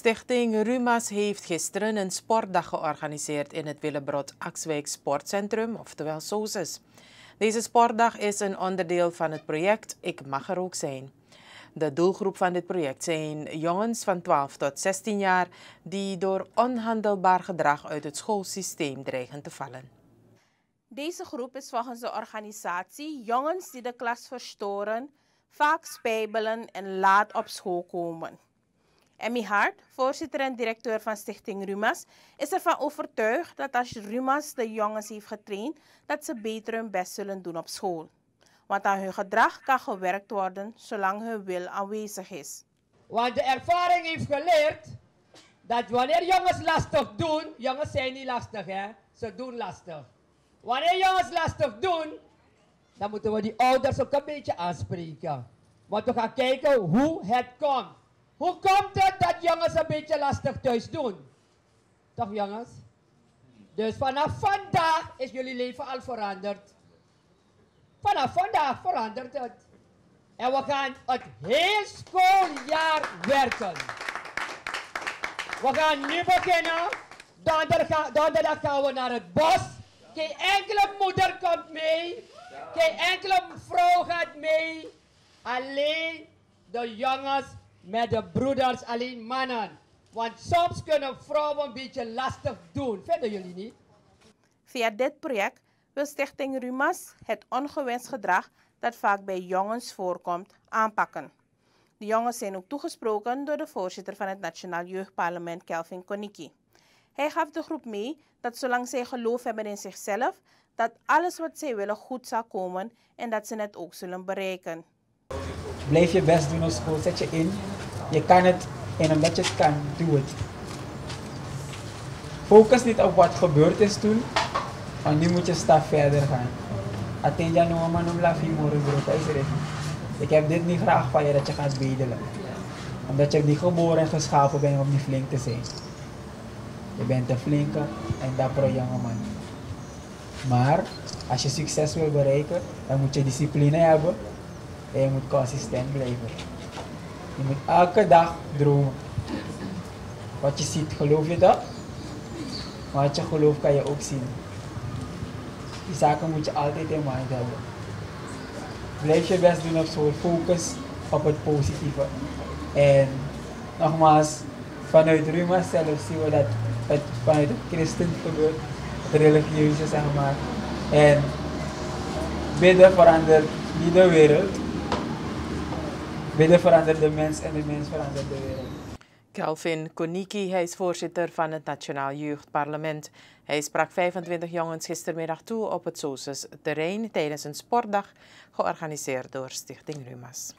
Stichting Rumas heeft gisteren een sportdag georganiseerd in het Willebrod Axwijk Sportcentrum, oftewel SOSIS. Deze sportdag is een onderdeel van het project Ik mag er ook zijn. De doelgroep van dit project zijn jongens van 12 tot 16 jaar die door onhandelbaar gedrag uit het schoolsysteem dreigen te vallen. Deze groep is volgens de organisatie jongens die de klas verstoren, vaak spijbelen en laat op school komen. Emmy Hart, voorzitter en directeur van Stichting Rumas, is ervan overtuigd dat als Rumas de jongens heeft getraind, dat ze beter hun best zullen doen op school. Want aan hun gedrag kan gewerkt worden zolang hun wil aanwezig is. Want de ervaring heeft geleerd dat wanneer jongens lastig doen, jongens zijn niet lastig hè, ze doen lastig. Wanneer jongens lastig doen, dan moeten we die ouders ook een beetje aanspreken. Want we gaan kijken hoe het komt. Hoe komt het dat jongens een beetje lastig thuis doen? Toch jongens? Dus vanaf vandaag is jullie leven al veranderd. Vanaf vandaag verandert het. En we gaan het heel schooljaar werken. We gaan nu beginnen. Donderdag, donderdag gaan we naar het bos. Geen enkele moeder komt mee. Geen enkele vrouw gaat mee. Alleen de jongens met de broeders, alleen mannen. Want soms kunnen vrouwen een beetje lastig doen. Vinden jullie niet? Via dit project wil Stichting Rumas het ongewenst gedrag dat vaak bij jongens voorkomt aanpakken. De jongens zijn ook toegesproken door de voorzitter van het Nationaal Jeugdparlement, Kelvin Koniki. Hij gaf de groep mee dat zolang zij geloof hebben in zichzelf, dat alles wat zij willen goed zal komen en dat ze het ook zullen bereiken. Blijf je best doen op school, zet je in. Je kan het en omdat je het kan, doe het. Focus niet op wat gebeurd is toen, want nu moet je stap verder gaan. Attenja no man om la Ik heb dit niet graag van je dat je gaat bedelen. Omdat je niet geboren en geschapen bent om niet flink te zijn. Je bent een flinke en dappere jongeman. Maar als je succes wil bereiken, dan moet je discipline hebben en je moet consistent blijven. Je moet elke dag dromen. Wat je ziet, geloof je dat? Maar wat je gelooft, kan je ook zien. Die zaken moet je altijd in mind hebben. Blijf je best doen op school. Focus op het positieve. En nogmaals, vanuit Ruma zelf zien we dat het vanuit het christen gebeurt. Het religieuze, zeg maar. En bidden verandert niet de wereld, Bidden verandert de mens en de mens verandert de wereld. Calvin Koniki, hij is voorzitter van het Nationaal Jeugdparlement. Hij sprak 25 jongens gistermiddag toe op het SOSUS terrein tijdens een sportdag georganiseerd door Stichting Rumas.